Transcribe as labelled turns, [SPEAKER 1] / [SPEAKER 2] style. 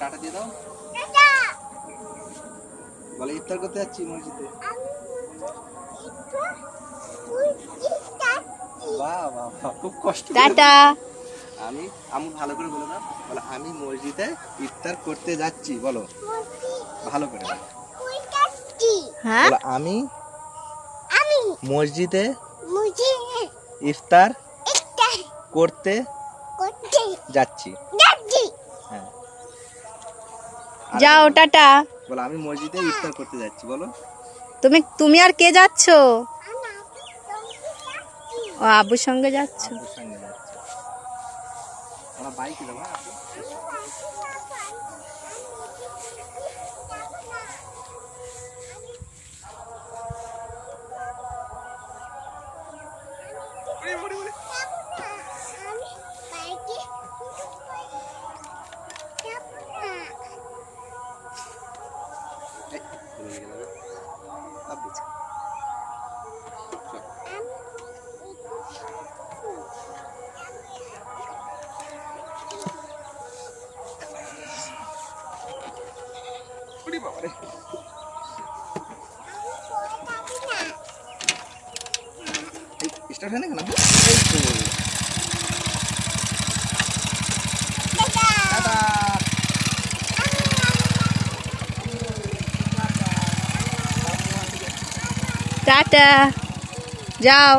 [SPEAKER 1] Tata দিয়ে দাও। বলে ইফতার করতে যাচ্ছি মসজিদে। বাহ বাহ বাহ, খুব কষ্ট
[SPEAKER 2] টাটা।
[SPEAKER 1] আমি আমি ভালো করে বলে দাও। বলে আমি মসজিদে ইফতার করতে যাচ্ছি বলো। ভালো করে
[SPEAKER 2] হ্যাঁ?
[SPEAKER 1] আমি
[SPEAKER 3] আমি
[SPEAKER 1] মসজিদে
[SPEAKER 3] মুঝে
[SPEAKER 1] ইফতার করতে
[SPEAKER 3] করতে
[SPEAKER 1] যাচ্ছি।
[SPEAKER 3] যাচ্ছি।
[SPEAKER 1] হ্যাঁ।
[SPEAKER 2] যাও টাটা।
[SPEAKER 1] বলো আমি মসজিদে ইফতার করতে যাচ্ছি বলো।
[SPEAKER 2] তুমি তুমি আর কে যাচ্ছ? ও আব্বুর সঙ্গে যাচ্ছ।
[SPEAKER 1] বাইকে Ini gitu bawa deh. Istirahatnya kenapa?
[SPEAKER 2] Tata যাও।